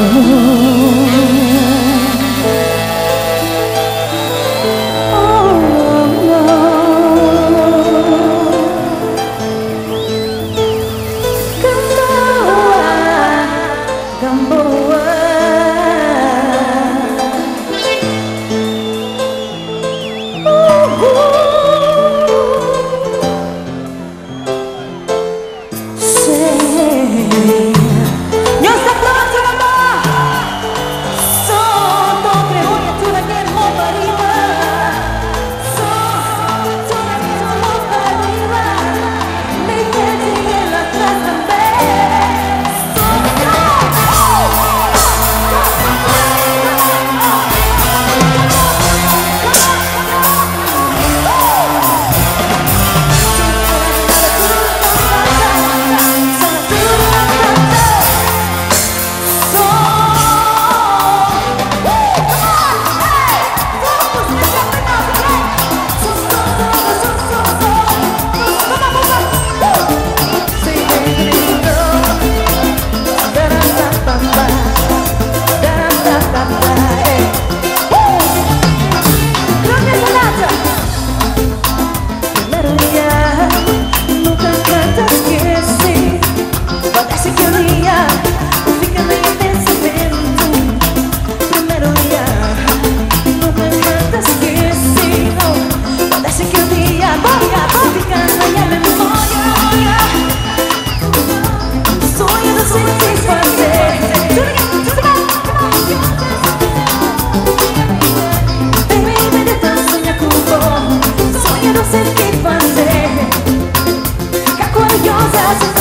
Oh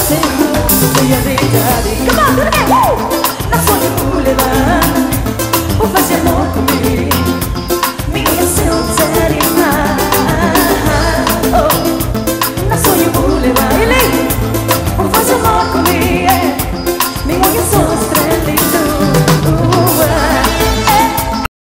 seguro, ella te daría.